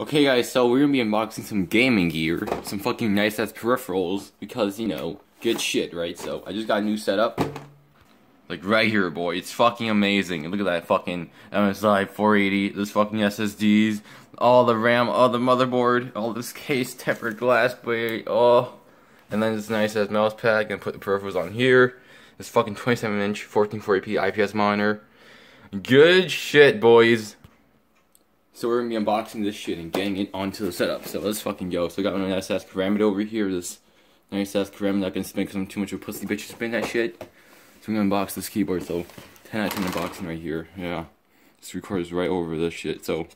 Okay guys, so we're gonna be unboxing some gaming gear, some fucking nice ass peripherals, because, you know, good shit, right? So, I just got a new setup. Like, right here, boy, it's fucking amazing. Look at that fucking MSI 480, those fucking SSDs, all the RAM, all the motherboard, all this case, tempered glass, boy, oh. And then this nice ass mouse pad, gonna put the peripherals on here. This fucking 27 inch 1440p IPS monitor. Good shit, boys. So we're gonna be unboxing this shit and getting it onto the setup. So let's fucking go. So I got my nice ass Karambit over here. This nice ass Karambit not gonna spin because I'm too much of a pussy bitch to spin that shit. So I'm gonna unbox this keyboard. So 10 out of 10 unboxing right here. Yeah. This records right over this shit. So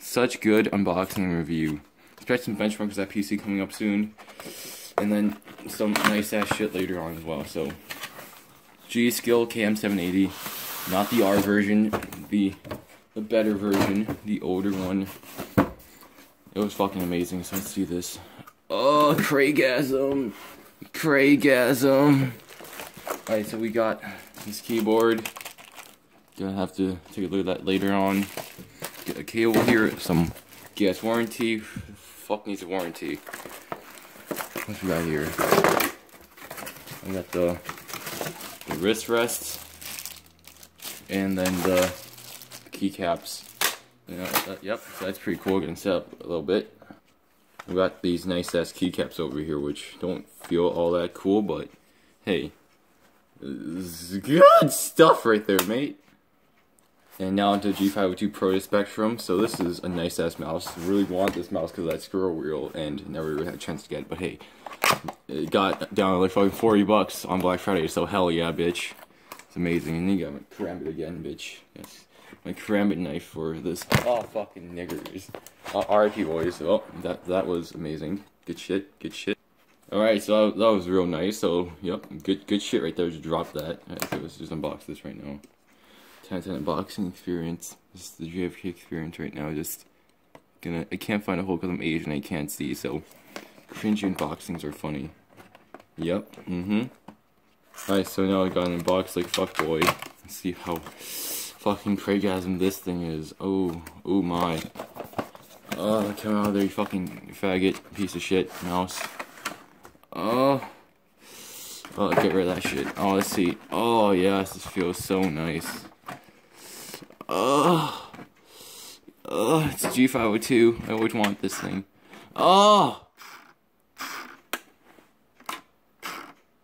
such good unboxing review. Expect some benchmarks that PC coming up soon. And then some nice ass shit later on as well. So G Skill KM780. Not the R version, the the better version, the older one. It was fucking amazing, so let's do this. Oh, Craigasm! Craigasm! Alright, so we got this keyboard. Gonna have to take a look at that later on. Get a cable here, some gas warranty. Fuck needs a warranty. What we got here? I got the, the wrist rests. And then the keycaps. You know, that, yep, that's pretty cool. Getting set up a little bit. We got these nice ass keycaps over here, which don't feel all that cool, but hey, good stuff right there, mate. And now onto G502 Proteus Spectrum. So this is a nice ass mouse. really want this mouse because that squirrel wheel and never really had a chance to get it. But hey, it got down to like fucking 40 bucks on Black Friday. So hell yeah, bitch. It's amazing. And you got my Karambit again, bitch. Yes my karambit knife for this. Oh, fucking niggers. Uh, RIP boys. Oh, that, that was amazing. Good shit, good shit. Alright, so that, was real nice. So, yep, good good shit right there. Just drop that. Right, so let's just unbox this right now. 10 10 unboxing experience. This is the JFK experience right now. Just gonna, I can't find a hole because I'm Asian. I can't see, so cringy unboxings are funny. Yep, mm-hmm. Alright, so now I got an unbox like fuck boy. Let's see how fucking Craigasm this thing is. Oh, oh my. Oh, come out of there, you fucking faggot, piece of shit, mouse. Oh. Oh, get rid of that shit. Oh, let's see. Oh, yes, this feels so nice. Oh. Oh, it's G502. I always want this thing. Oh!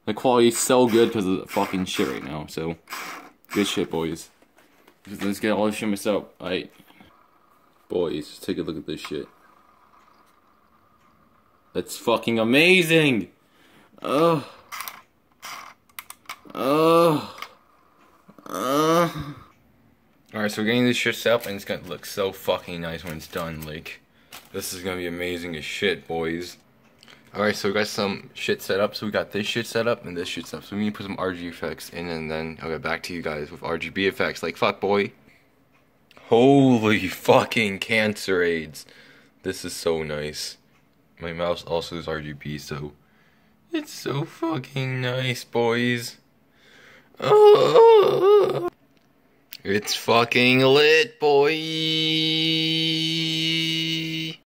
The quality's so good because of the fucking shit right now, so good shit, boys. Let's get all this shit myself. Alright. Boys, take a look at this shit. That's fucking amazing! Oh. Oh. Oh. Alright, so we're getting this shit up and it's gonna look so fucking nice when it's done. Like, this is gonna be amazing as shit, boys. Alright, so we got some shit set up. So we got this shit set up and this shit set up. So we need to put some RGB effects in and then I'll get back to you guys with RGB effects. Like, fuck, boy. Holy fucking cancer aids. This is so nice. My mouse also is RGB, so it's so fucking nice, boys. Oh, it's fucking lit, boy.